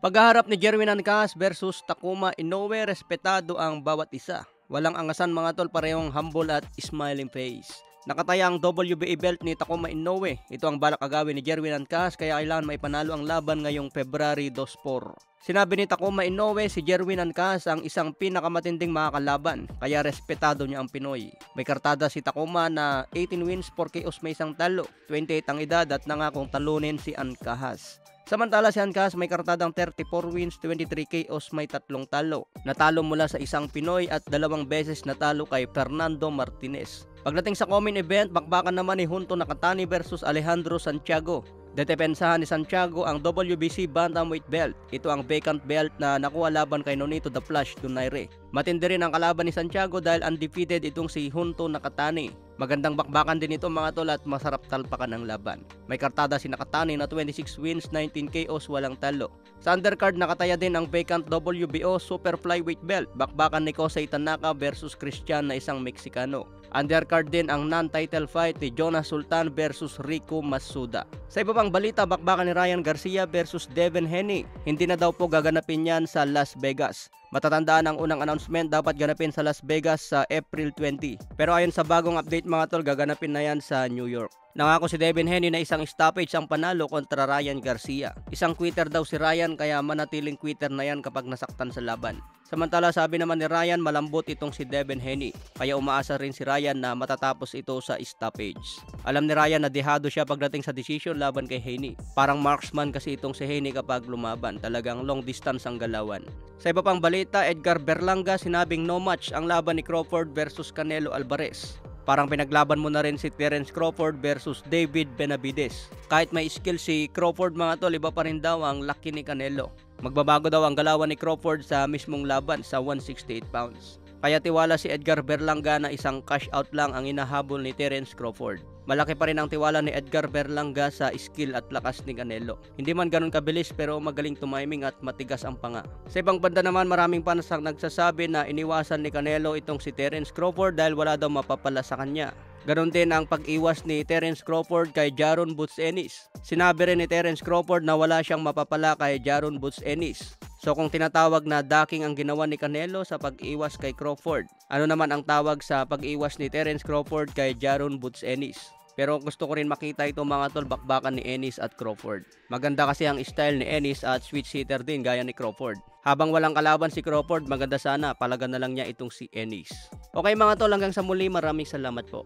Paghaharap ni Jerwin Ancas versus Takuma Inoue, respetado ang bawat isa. Walang angasan mga tol, parehong humble at smiling face. Nakataya ang WBA belt ni Takuma Inoue. Ito ang balak agawin ni Jerwin Ancas kaya kailangan maipanalo ang laban ngayong February 24. Sinabi ni Takuma Inoue si Jerwin Ancas ang isang pinakamatinding makakalaban kaya respetado niya ang Pinoy. May kartada si Takuma na 18 wins 4 KOs may isang talo, 28 ang edad at nangakong talunin si Ancas. Samantala si Ancas may kartadang 34 wins, 23 KOs may tatlong talo. Natalo mula sa isang Pinoy at dalawang beses natalo kay Fernando Martinez. Pagdating sa common event, bakbakan naman ni Junto Nakatani versus Alejandro Santiago. Detepensahan ni Santiago ang WBC Bantamweight belt. Ito ang vacant belt na nakuha laban kay Nonito the Flash Donaire. Matindi rin ang kalaban ni Santiago dahil undefeated itong si Junto Nakatani. Magandang bakbakan din ito mga tol at masarap talpakan ang laban. May kartada si Nakatani na 26 wins, 19 KOs, walang talo. Sa undercard nakataya din ang vacant WBO Super Flyweight belt. Bakbakan ni Kosei Tanaka versus Christian na isang Meksikano. Undercard din ang non-title fight ni Jonas Sultan versus Rico Masuda. Sa iba pang balita, bakbakan ni Ryan Garcia versus Devin Haney. Hindi na daw po gaganapin yan sa Las Vegas. Matatandaan ang unang announcement dapat ganapin sa Las Vegas sa April 20. Pero ayon sa bagong update mga tol, gaganapin na yan sa New York. Nangako si Devin Haney na isang stoppage ang panalo kontra Ryan Garcia. Isang quitter daw si Ryan kaya manatiling quitter na yan kapag nasaktan sa laban. Samantala sabi naman ni Ryan malambot itong si Devin Haney kaya umaasa rin si Ryan na matatapos ito sa stoppage. Alam ni Ryan na dehado siya pagdating sa decision laban kay Haney. Parang marksman kasi itong si Haney kapag lumaban. Talagang long distance ang galawan. Sa iba pang balita, Edgar Berlanga sinabing no match ang laban ni Crawford versus Canelo Alvarez. Parang pinaglaban mo na rin si Terence Crawford versus David Benavides. Kahit may skill si Crawford mga tol, iba pa rin daw ang laki ni Canelo. Magbabago daw ang galawan ni Crawford sa mismong laban sa 168 pounds. Kaya tiwala si Edgar Berlanga na isang cash out lang ang inahabol ni Terence Crawford. Malaki pa rin ang tiwala ni Edgar Berlanga sa skill at lakas ni Canelo. Hindi man ganun kabilis pero magaling tumiming at matigas ang panga. Sa ibang banda naman maraming panasang nagsasabi na iniwasan ni Canelo itong si Terence Crawford dahil wala daw mapapala sa kanya. Ganon din ang pag-iwas ni Terence Crawford kay Jaron Boots Ennis. Sinabi rin ni Terence Crawford na wala siyang mapapala kay Jaron Boots Ennis. So kung tinatawag na ducking ang ginawa ni Canelo sa pag-iwas kay Crawford, ano naman ang tawag sa pag-iwas ni Terence Crawford kay Jaron Boots Ennis? Pero gusto ko rin makita ito mga tol bakbakan ni Ennis at Crawford. Maganda kasi ang style ni Ennis at switch hitter din gaya ni Crawford. Habang walang kalaban si Crawford, maganda sana palagan na lang niya itong si Ennis. Okay mga tol, hanggang sa muli maraming salamat po.